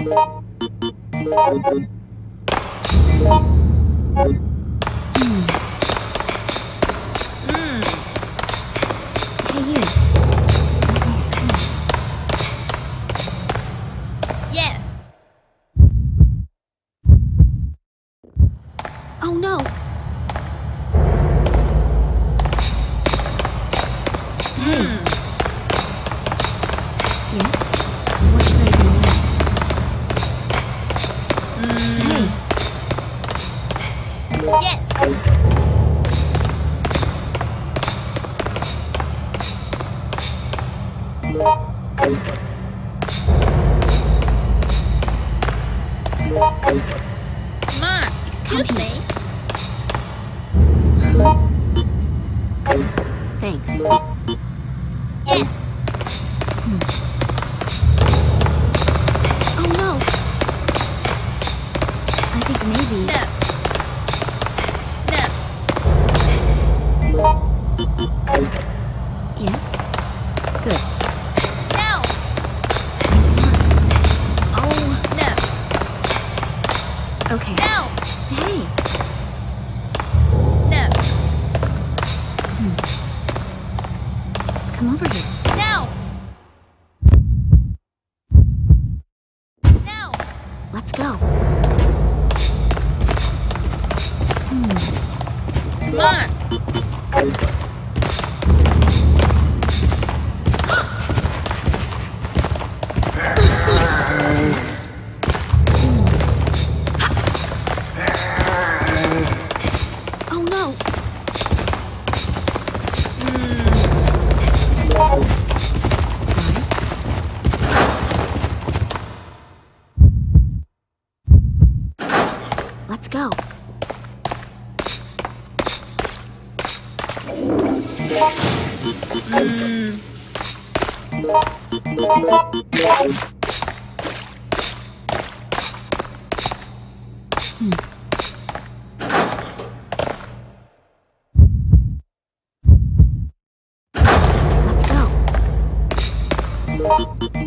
Thank you.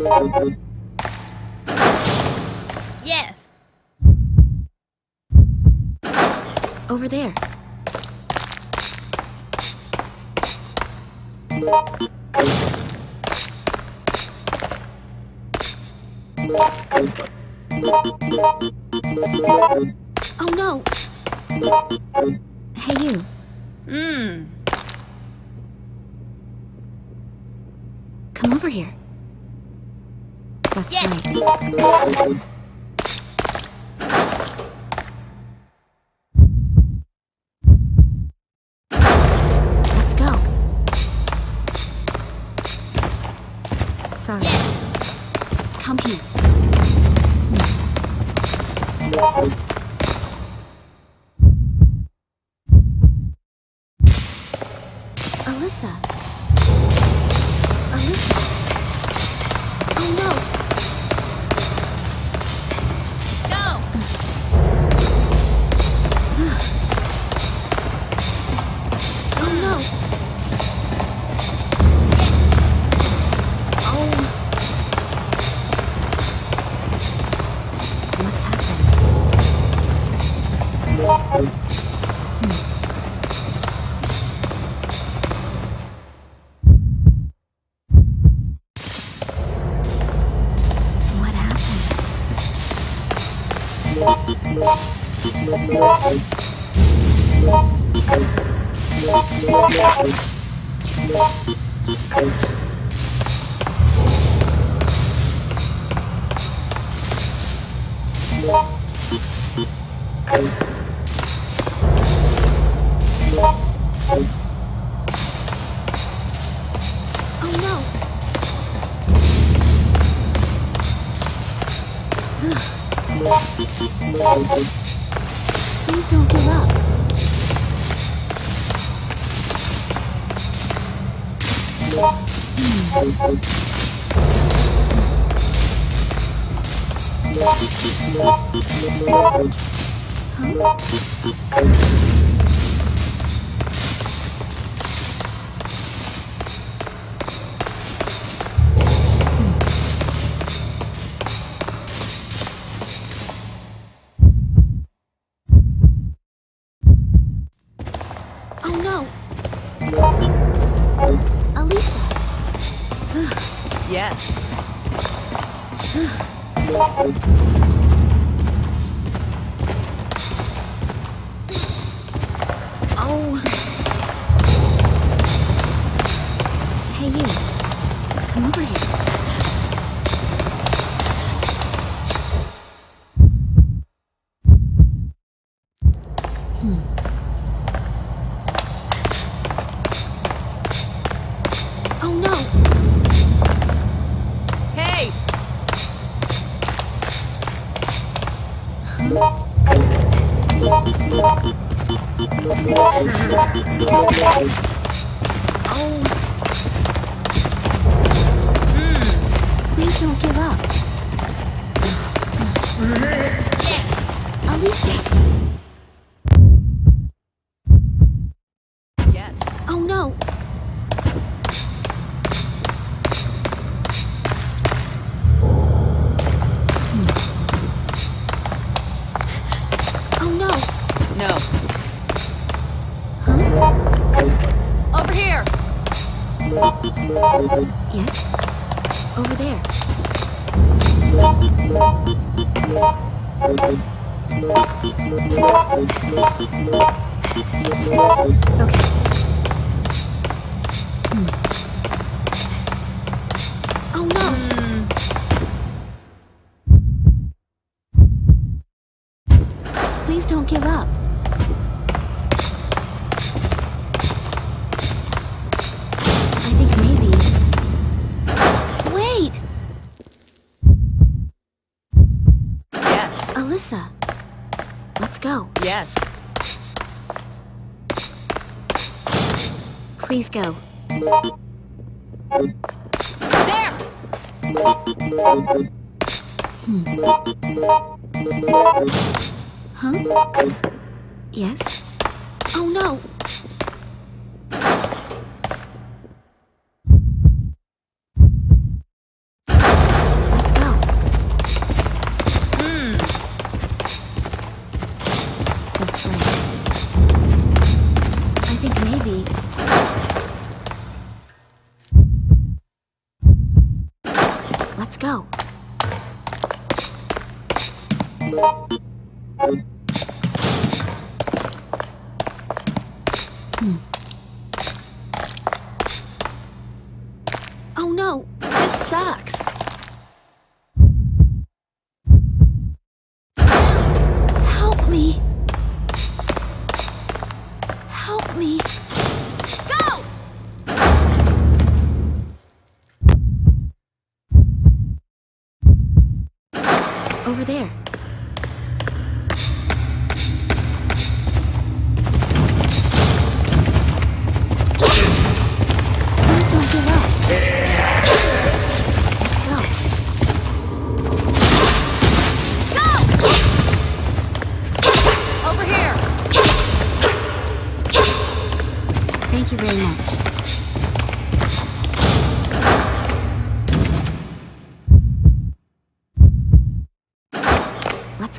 Yes. Over there. Oh no! Hey you. Mmm. Come over here. That's yes. right. Yes. Oh no! Oh no! No. Huh? Over here! Yes? Over there. Okay. 哦，妈。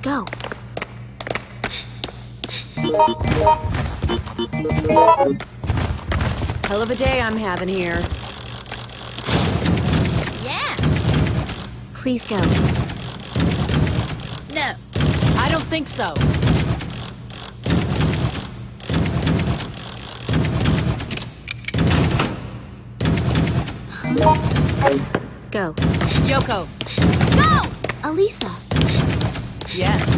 go. Hell of a day I'm having here. Yeah. Please go. No. I don't think so. Go. Yoko. Go! Alyssa. Yes.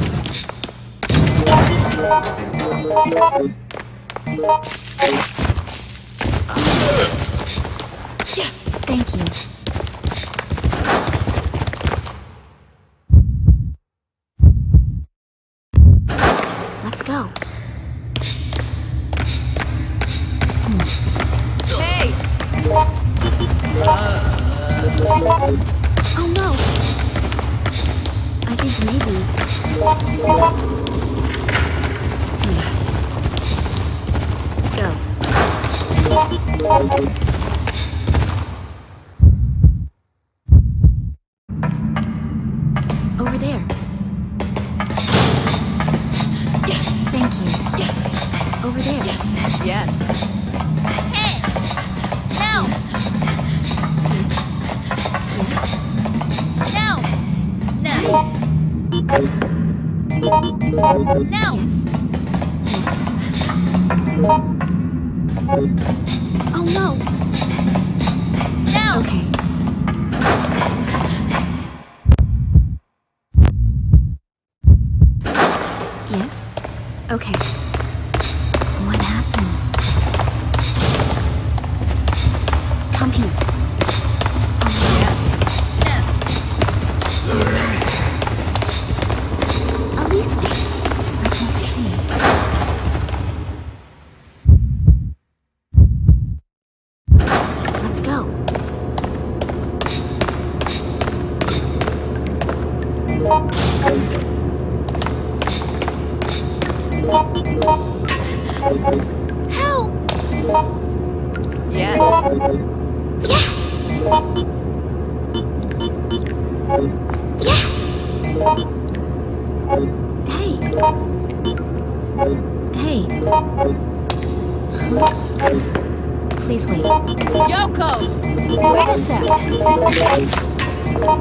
Wait a sec.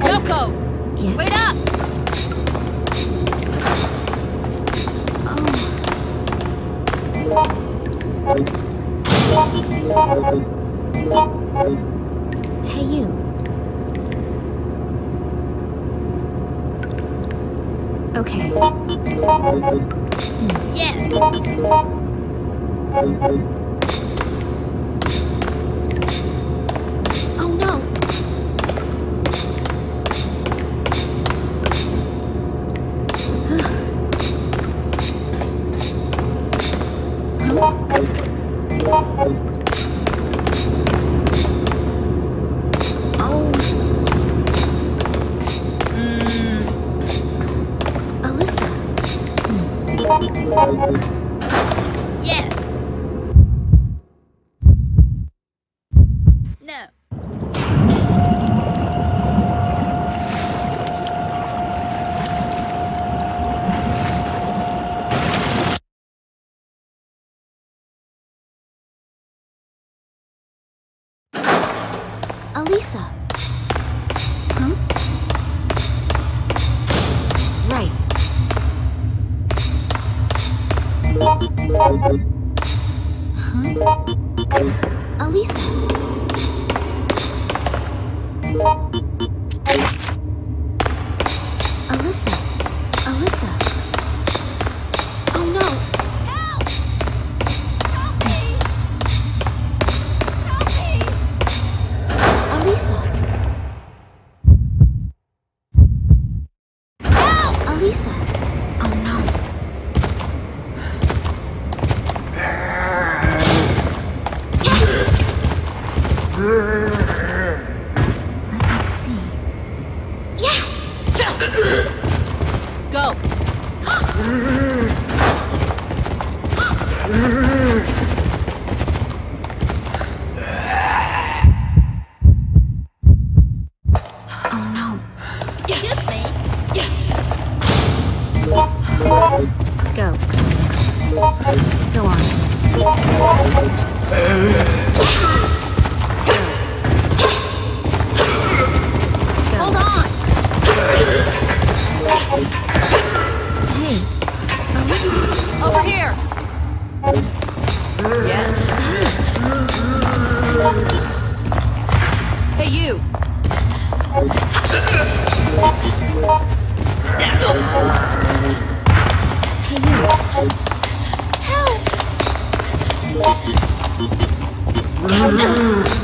Yoko! Yes. Wait up! Oh. Hey, you. Okay. Yes! Go. Go on. Help! Help!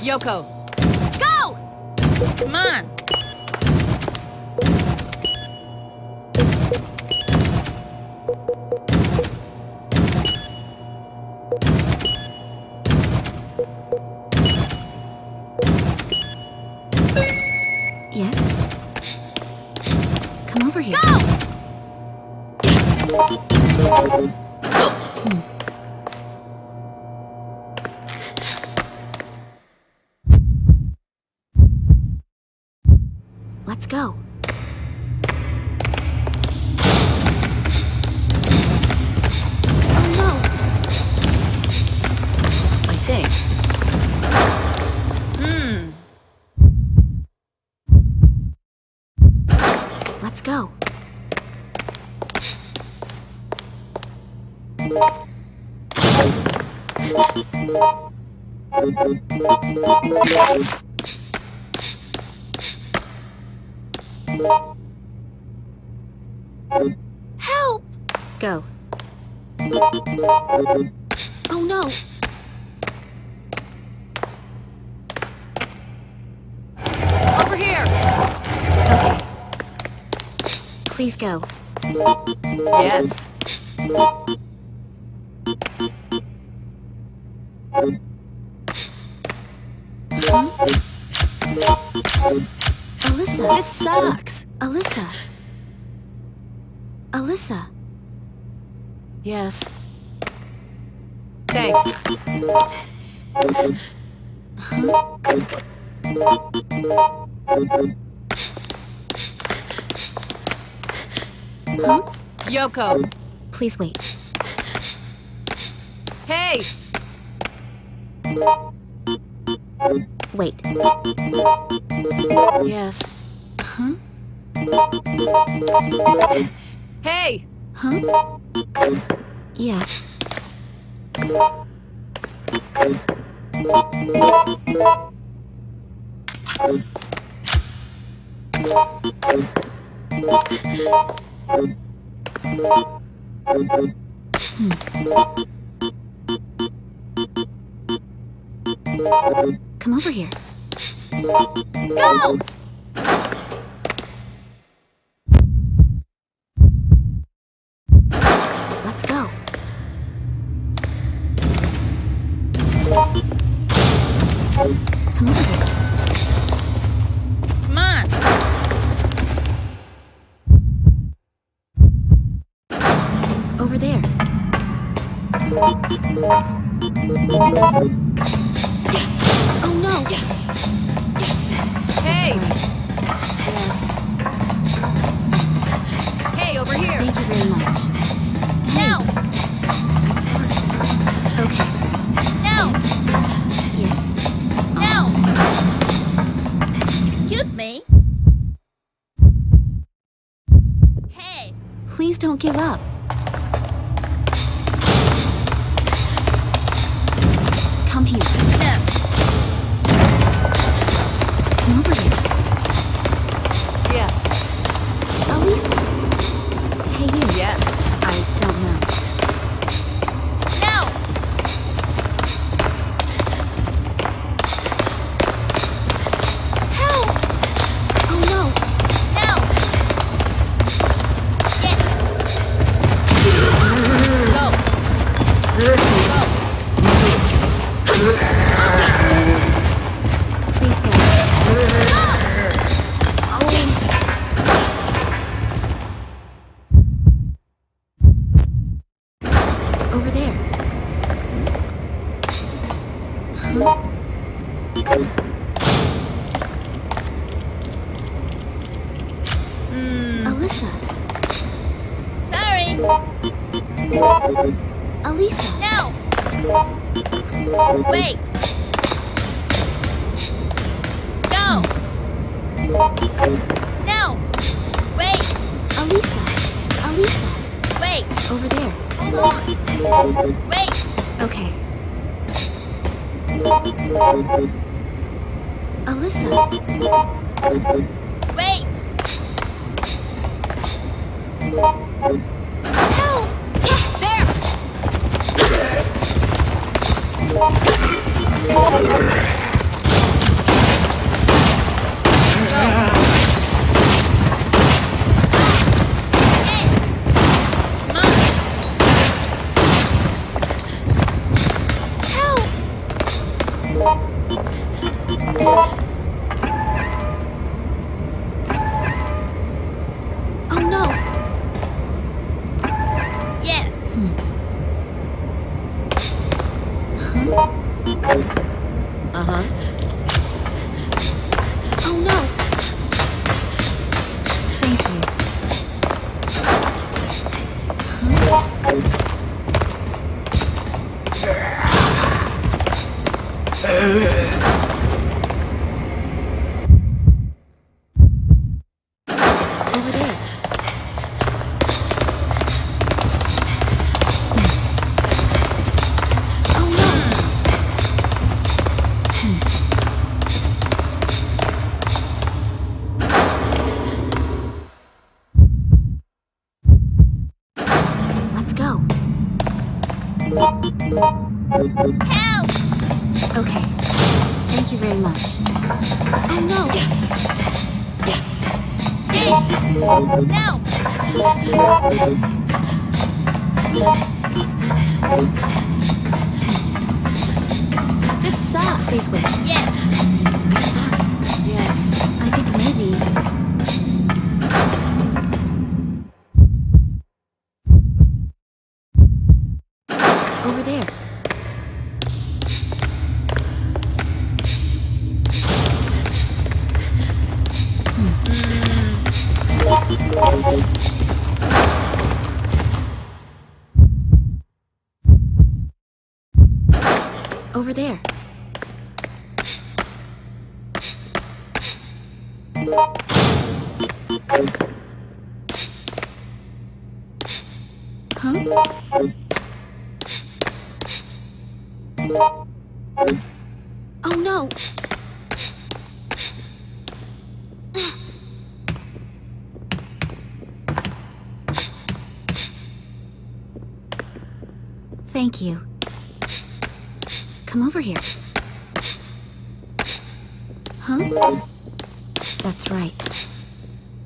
Yoko! Go! Come on! Yes? Come over here. Go! Oh no! Over here! Okay. Please go. Yes. Alyssa! This sucks. Alyssa! Alyssa! Yes. Thanks. Huh? Yoko! Please wait. Hey! Wait. Yes. Huh? Hey! Huh? Yes. Come over here. Go! Now! This sucks. Yes!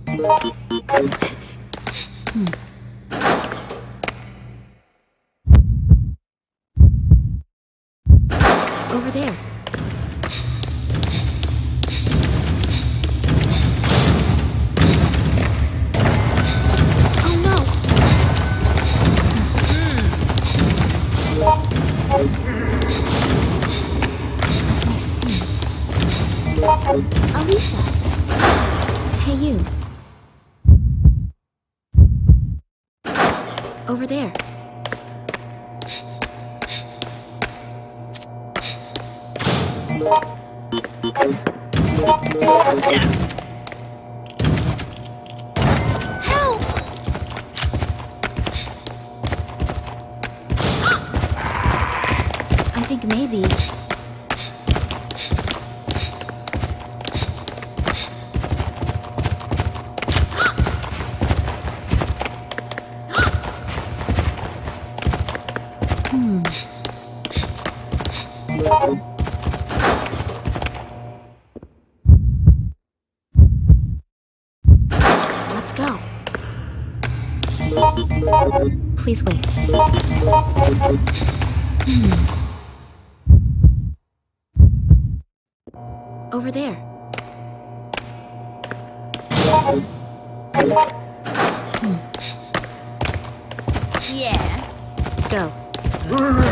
Hmm. Let's go. Please wait. Hmm. Over there. Yeah. Go.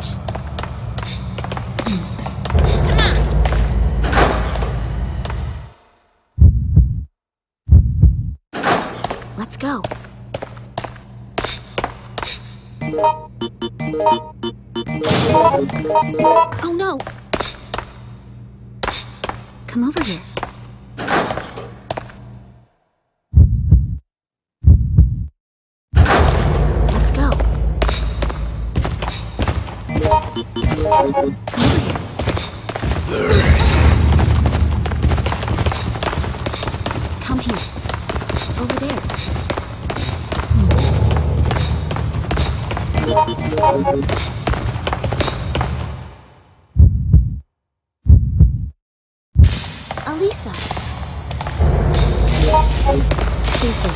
Please wait.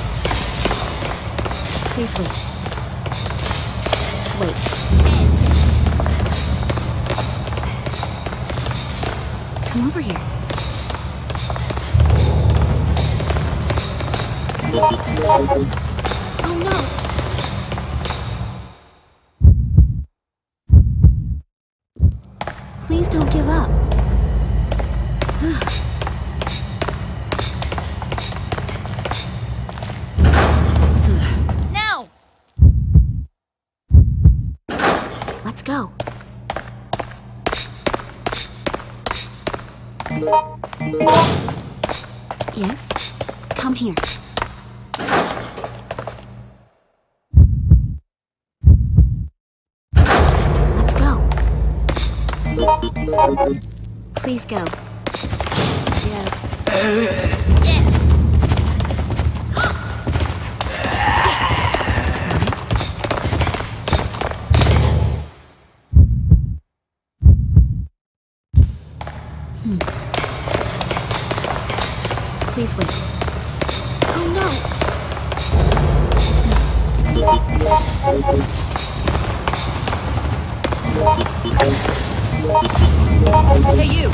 Please wait. Wait. Come over here. Oh no! Hey, you!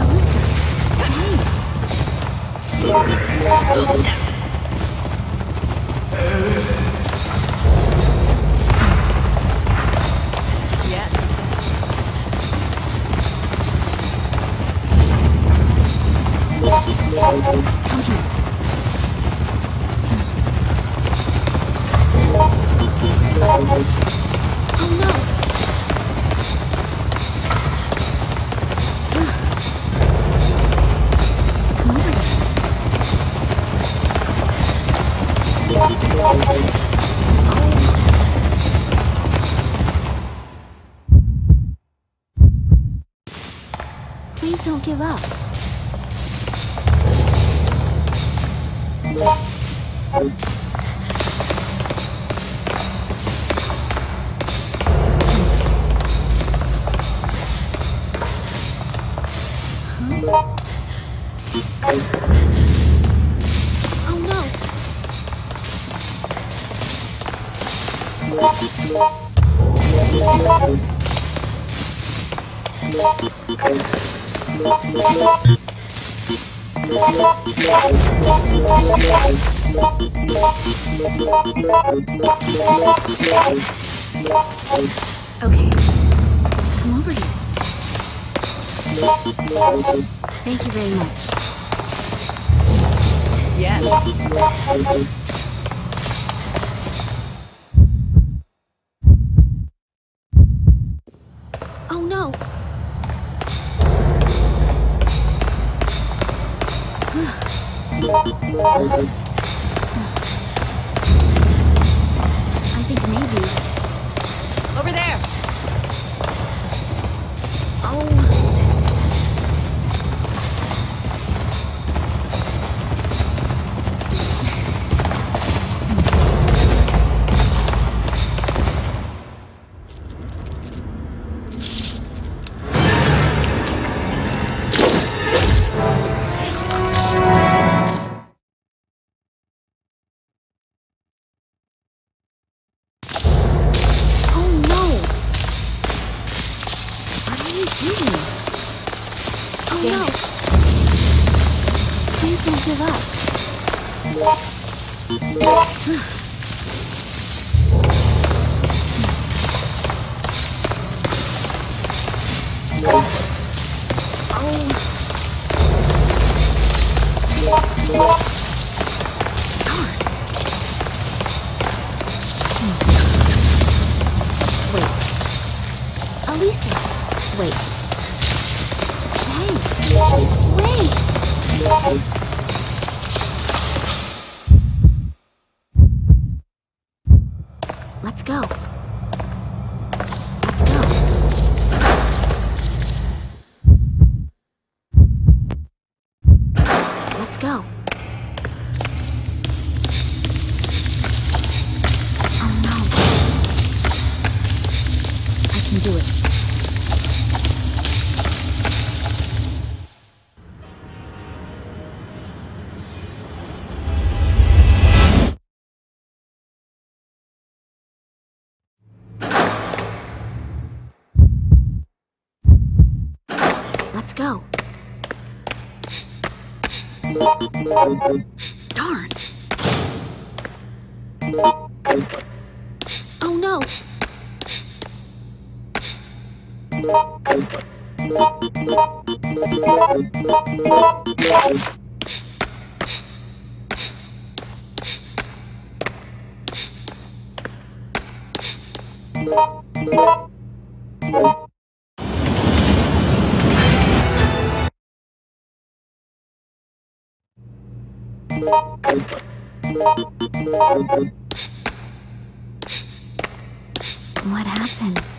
Alyssa, hey! Oh, okay. Thank you very much. Yes. go. Darn. Oh no. what happened?